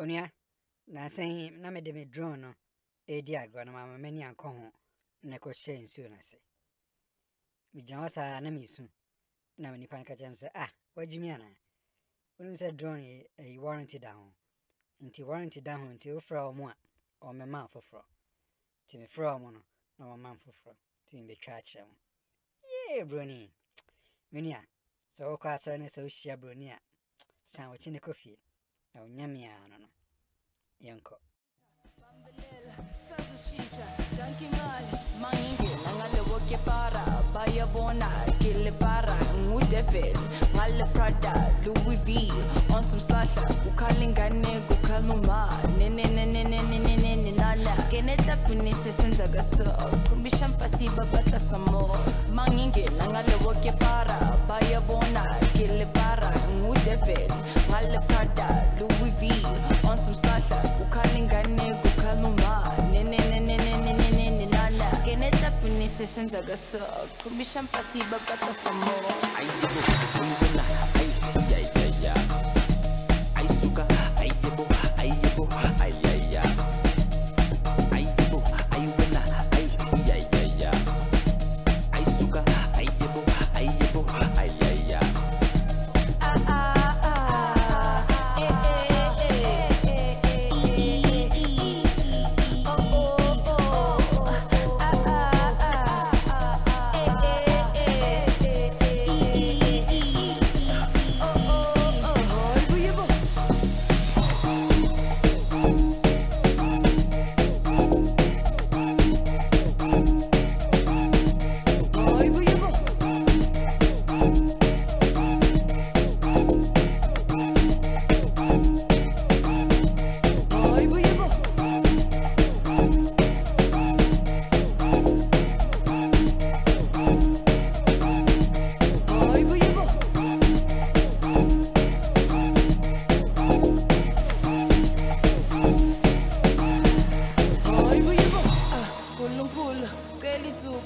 onua na sɛn na mede me drone no ɛredi agorɔ no mama m'ani ankɔ ho na kɔhyɛ nsuo no ase. Megyina hɔ saa na mesu na nipa no ka kyerɛ me sɛ ah wagye me anaa? Wonim sɛ drone yi ɛyi warranty da ho. Nti warranty da ho nti wofrɛ wɔ mo a ɔmɛma foforɔ. Nti mefrɛ wɔ mo no na ɔmama foforɔ. Nti mebɛtwa akyerɛ mo yee broni! Me nua sɛ wokɔ asɔre no sɛ wohyia broni a san wɔkyi ne kɔ fie. او نمياننا ينكو ngenetafinisi senzaka so kumbisha mpasi babata samo mangingena ngalowo kepara senza gas Kurubisha got bagata samora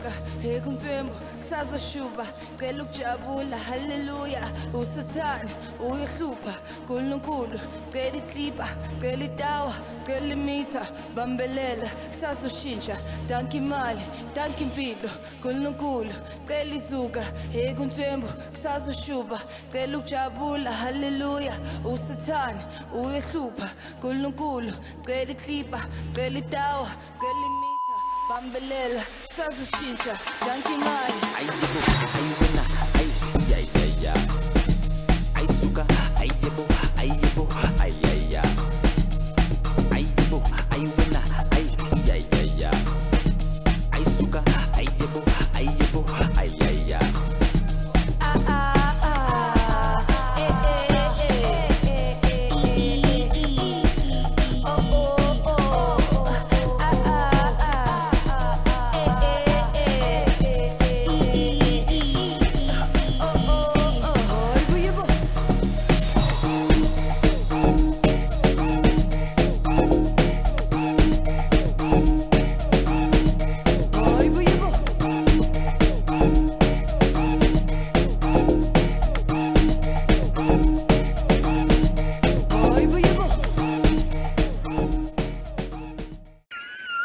cela izuka ekumfembu kusazoshuba cela ukujabula haleluya usathane uyihlupha nkulunkulu cela iklipa cela itawa cela imitha bambelela kusazoshintsha danka imali danka impilo nkulunkulu cela izuka ekumfembu kusazoshuba cela ukujabula haleluya usathane uyihlupha nkulunkulu cela iklipa cela itawa cela imitha bambelela Sözü şinca, yankin ay.